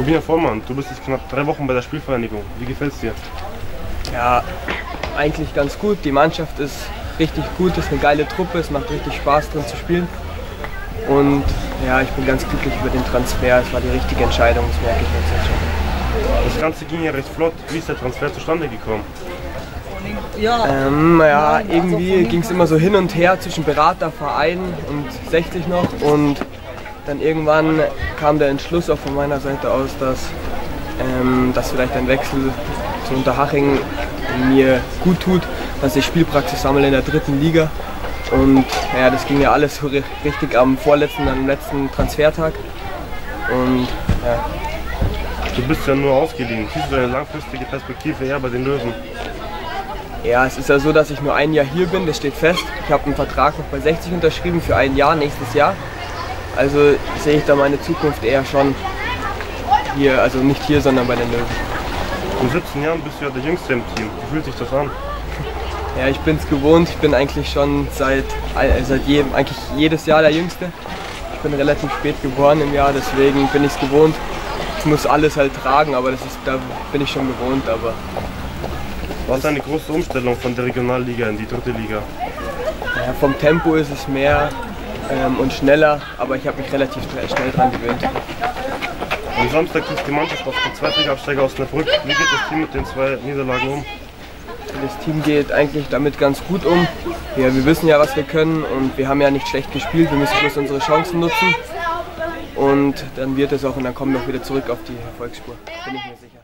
Tobias Vollmann, du bist jetzt knapp drei Wochen bei der Spielvereinigung. Wie gefällt's dir? Ja, eigentlich ganz gut. Die Mannschaft ist richtig gut, ist eine geile Truppe, es macht richtig Spaß drin zu spielen. Und ja, ich bin ganz glücklich über den Transfer. Es war die richtige Entscheidung, das merke ich jetzt schon. Das Ganze ging ja recht flott. Wie ist der Transfer zustande gekommen? Ähm, ja, irgendwie ging es immer so hin und her zwischen Berater, Verein und 60 noch. Und dann irgendwann kam der Entschluss auch von meiner Seite aus, dass, ähm, dass vielleicht ein Wechsel zu Unterhaching mir gut tut, dass ich Spielpraxis sammle in der dritten Liga. Und ja, das ging ja alles so ri- richtig am vorletzten, am letzten Transfertag. Und ja, Du bist ja nur ausgeliehen. Siehst du eine langfristige Perspektive eher bei den Löwen? Ja, es ist ja so, dass ich nur ein Jahr hier bin, das steht fest. Ich habe einen Vertrag noch bei 60 unterschrieben für ein Jahr, nächstes Jahr. Also sehe ich da meine Zukunft eher schon hier, also nicht hier, sondern bei den Löwen. In 17 Jahren bist du ja der Jüngste im Team. Wie fühlt sich das an? Ja, ich bin es gewohnt, ich bin eigentlich schon seit, äh, seit jedem, eigentlich jedes Jahr der Jüngste. Ich bin relativ spät geboren im Jahr, deswegen bin ich es gewohnt. Ich muss alles halt tragen, aber das ist, da bin ich schon gewohnt, aber War es eine große Umstellung von der Regionalliga in die dritte Liga? ja, vom Tempo ist es mehr ähm, und schneller, aber ich habe mich relativ schnell schnell dran gewöhnt. Am Samstag trifft die Mannschaft auf den Zweitliga-Absteiger aus Osnabrück. Wie geht das Team mit den zwei Niederlagen um? Das Team geht eigentlich damit ganz gut um. Ja, wir wissen ja, was wir können und wir haben ja nicht schlecht gespielt. Wir müssen bloß unsere Chancen nutzen. Und dann wird es auch und dann kommen wir auch wieder zurück auf die Erfolgsspur. Bin ich mir sicher.